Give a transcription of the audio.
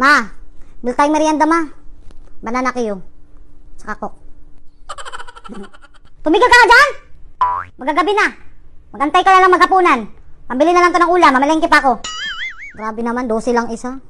Ma, bil tayong merienda, ma. Banana kayo. Saka coke. Tumigil ka na dyan! Magagabi na. Magantay ka na lang maghapunan. Pambili na lang to ng ulam, mamalengke pa ako. Grabe naman, 12 lang isa.